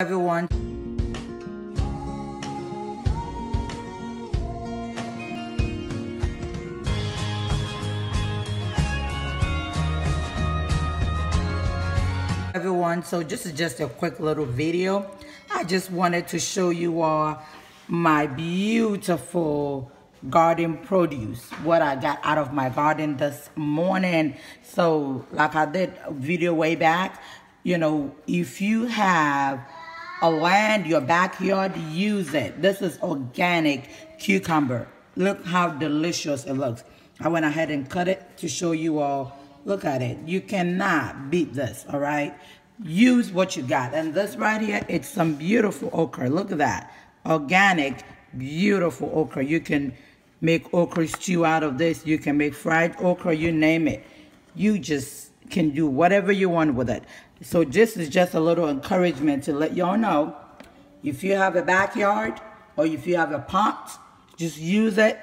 everyone. everyone so this is just a quick little video i just wanted to show you all my beautiful garden produce what i got out of my garden this morning so like i did a video way back you know if you have a land your backyard use it this is organic cucumber look how delicious it looks i went ahead and cut it to show you all Look at it. You cannot beat this, all right? Use what you got. And this right here, it's some beautiful okra. Look at that. Organic, beautiful okra. You can make okra stew out of this. You can make fried okra, you name it. You just can do whatever you want with it. So this is just a little encouragement to let y'all know if you have a backyard or if you have a pot, just use it.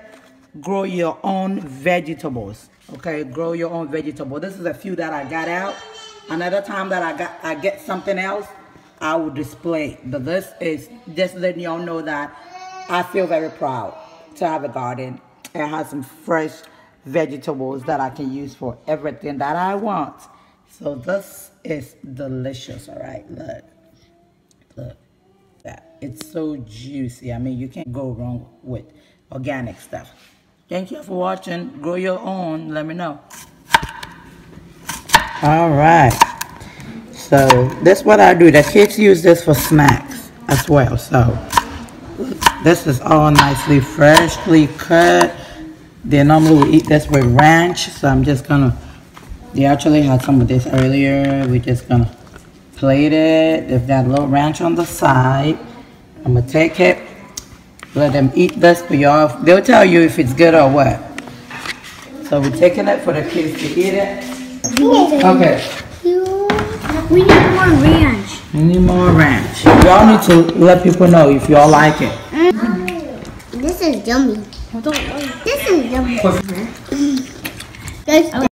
Grow your own vegetables okay grow your own vegetable this is a few that i got out another time that i got i get something else i will display but this is just letting y'all know that i feel very proud to have a garden and have some fresh vegetables that i can use for everything that i want so this is delicious all right look look that it's so juicy i mean you can't go wrong with organic stuff Thank you for watching. Grow your own. Let me know. All right. So that's what I do. The kids use this for snacks as well. So this is all nicely freshly cut. They normally will eat this with ranch. So I'm just gonna, they actually had some of this earlier. We're just gonna plate it. They've got a little ranch on the side. I'm gonna take it let them eat this for y'all. They'll tell you if it's good or what. So we're taking it for the kids to eat it. Okay. We need more ranch. We need more ranch. Y'all need to let people know if y'all like it. Mm. This is yummy. This is yummy.